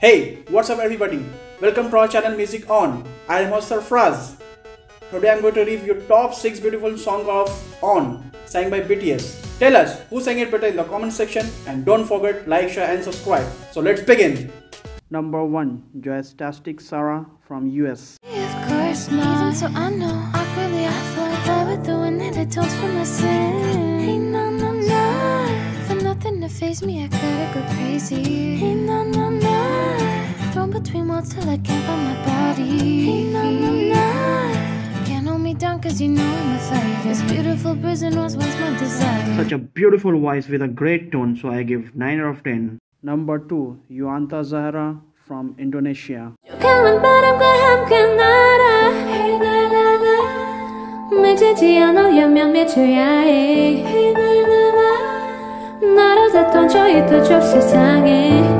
Hey, what's up everybody? Welcome to our channel Music On. I am Host Fraz. Today I'm going to review top 6 beautiful song of On sang by BTS. Tell us who sang it better in the comment section and don't forget like, share and subscribe. So let's begin. Number 1 Joytastic Sarah from US. Of course not Even so I know Awkwardly I for my all till I can't find my body. Hey, no, no, no. Can't hold me down cause you know I'm a fighter. This beautiful prison was once my desire. Such a beautiful voice with a great tone, so I give 9 out of 10. Number 2, Yoanita Zahara from Indonesia. 나로 다던 저희 뜻 없이 상해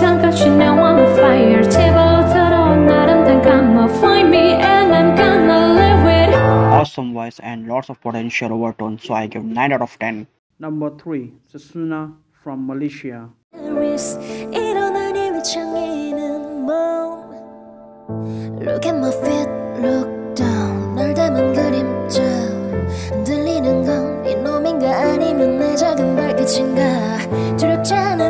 Can't hold me down cause you know I'm a fire 제발로 들어온 아름다운 감옥 Find me and I'm gonna live with Awesome voice and lots of potential overtone so I give 9 out of 10. Number 3 Sasuna from Malaysia. Paris 일어나니 위창이는 몸 Look at my feet, look down 날 닮은 그림자 흔들리는 건 이놈인가 아니면 내 작은 발끝인가 두렵지 않을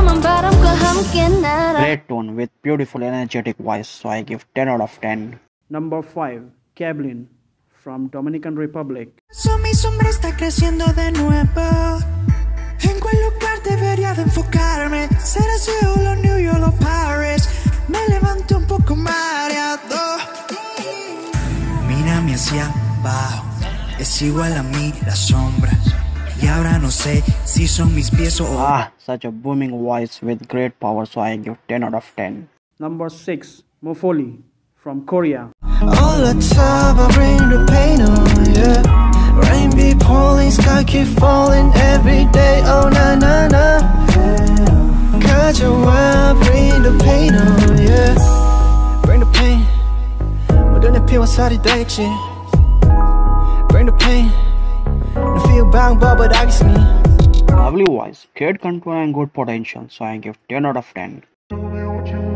날아 Great tone with beautiful energetic voice so I give 10 out of 10. Number 5 Keblin from Dominican Republic. So mi sombra está creciendo de nuevo. ¿En cuál lugar debería de enfocarme? ¿Será Seúl o New York o Paris? Me levanto un poco mareado. Mírame hacia abajo, es igual a mí la sombra. Y ahora no sé si son mis pies o... Ah, such a booming voice with great power so I give 10 out of 10. Number 6 Mofoli from Korea. All the time I bring the pain on, yeah Rain be pouring, sky keep falling every day, oh na na na 가져와, bring the pain on, yeah Bring the pain 모든 내 피와 살이 되겠지 Bring the pain Bangba Lovely voice, great control and good potential, so I give 10 out of 10.